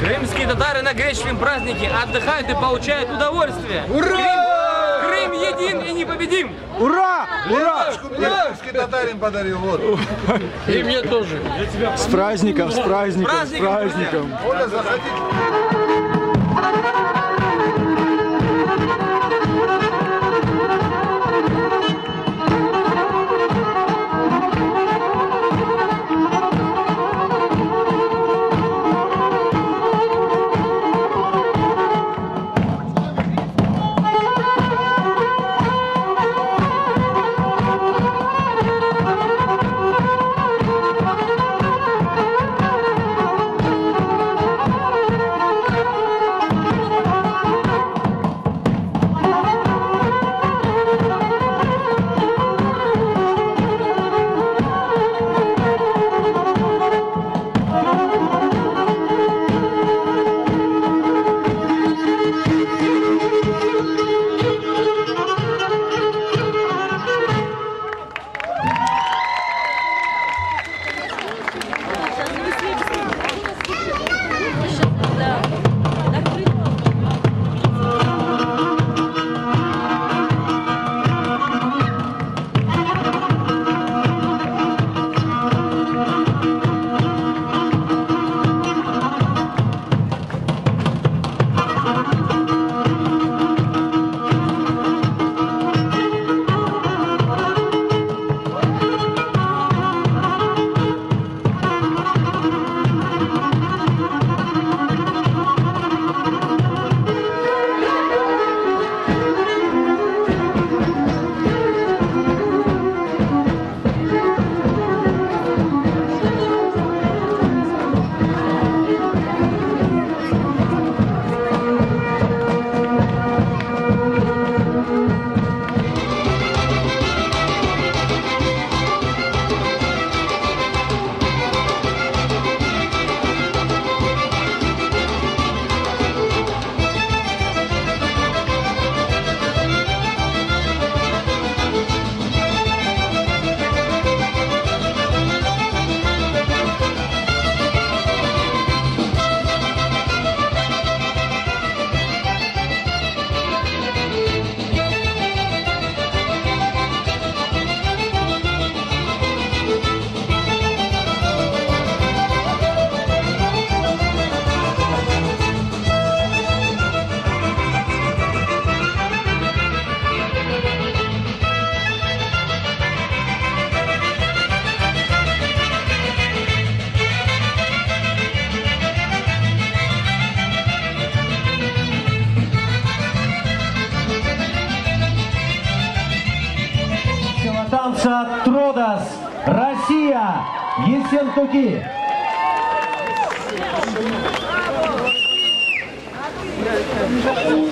Крымские татары на греческом празднике отдыхают и получают удовольствие. Ура! Крым, Крым един и непобедим! Ура! Ура! Крымский татарин подарил, вот. И мне тоже. С праздником, с праздником, с праздником. С праздником. Россия, Ессентуки. Браво, Сафир,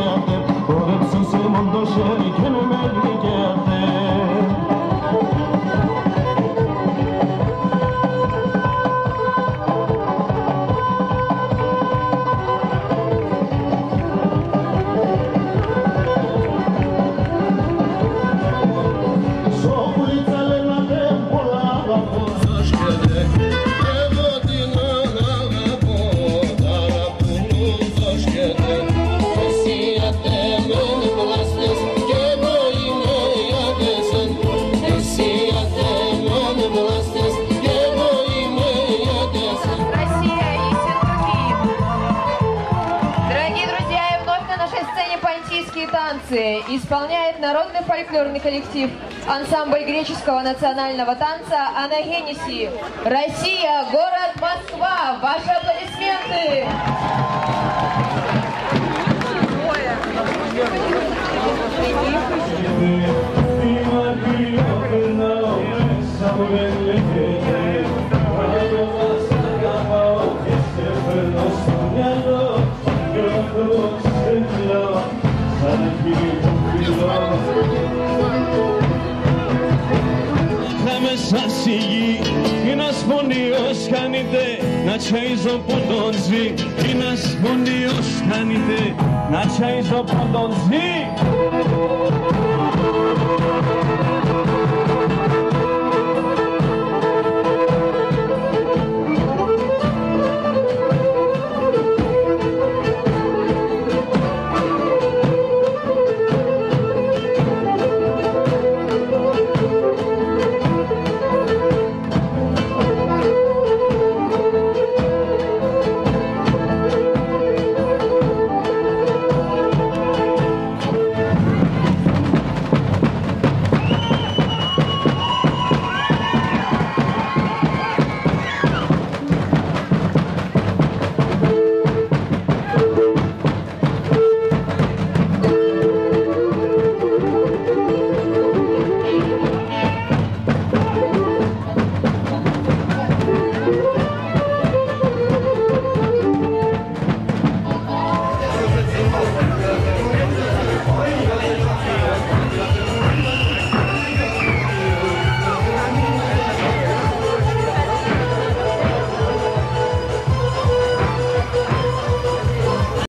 танцы исполняет народный фольклорный коллектив ансамбль греческого национального танца Анагенеси. Россия, город Москва. Ваши аплодисменты! μέσα στη γη Ένας πονιός χάνεται να τσαίζω ποντον ζει Ένας πονιός χάνεται να τσαίζω ποντον ζει